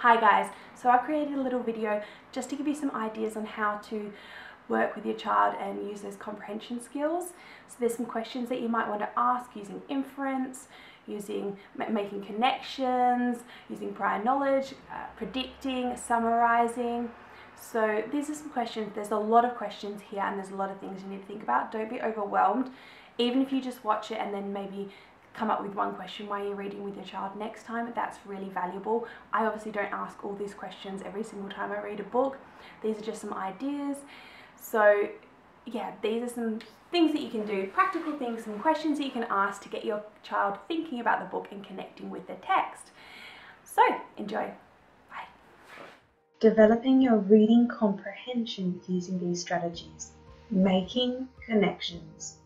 Hi guys, so I created a little video just to give you some ideas on how to work with your child and use those comprehension skills. So there's some questions that you might want to ask using inference, using making connections, using prior knowledge, uh, predicting, summarizing. So these are some questions, there's a lot of questions here and there's a lot of things you need to think about. Don't be overwhelmed. Even if you just watch it and then maybe come up with one question while you're reading with your child next time. That's really valuable. I obviously don't ask all these questions every single time I read a book. These are just some ideas. So yeah, these are some things that you can do, practical things, some questions that you can ask to get your child thinking about the book and connecting with the text. So enjoy. Bye. Developing your reading comprehension using these strategies. Making connections.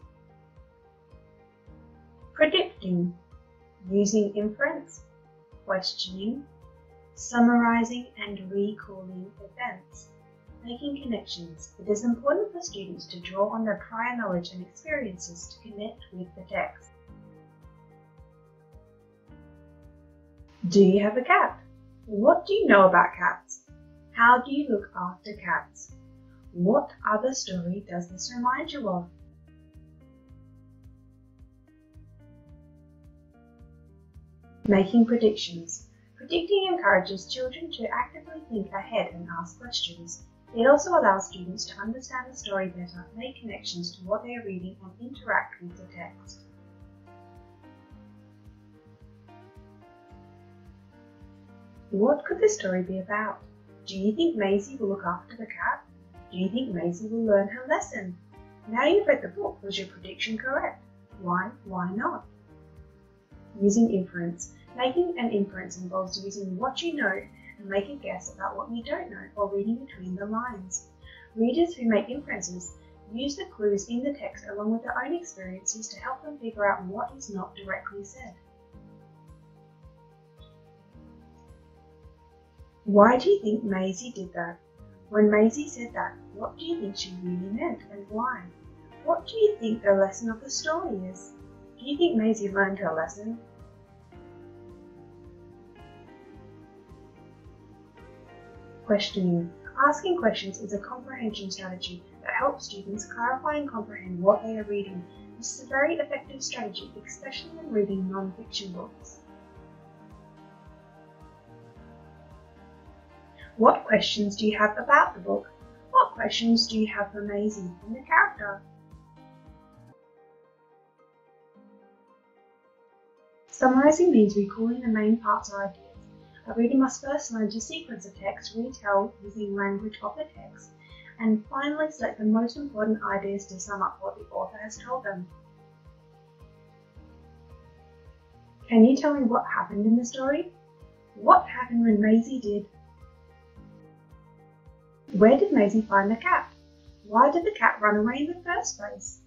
Predicting using inference, questioning, summarizing and recalling events. Making connections. It is important for students to draw on their prior knowledge and experiences to connect with the text. Do you have a cat? What do you know about cats? How do you look after cats? What other story does this remind you of? Making predictions. Predicting encourages children to actively think ahead and ask questions. It also allows students to understand the story better, make connections to what they are reading, and interact with the text. What could this story be about? Do you think Maisie will look after the cat? Do you think Maisie will learn her lesson? Now you've read the book, was your prediction correct? Why, why not? Using inference. Making an inference involves using what you know and make a guess about what you don't know or reading between the lines. Readers who make inferences use the clues in the text along with their own experiences to help them figure out what is not directly said. Why do you think Maisie did that? When Maisie said that, what do you think she really meant and why? What do you think the lesson of the story is? Do you think Maisie learned her lesson Questioning. Asking questions is a comprehension strategy that helps students clarify and comprehend what they are reading. This is a very effective strategy, especially when reading non-fiction books. What questions do you have about the book? What questions do you have for Maisie and the character? Summarising means recalling the main parts or ideas a reader must first learn to sequence a text, retell using language of the text, and finally select the most important ideas to sum up what the author has told them. Can you tell me what happened in the story? What happened when Maisie did? Where did Maisie find the cat? Why did the cat run away in the first place?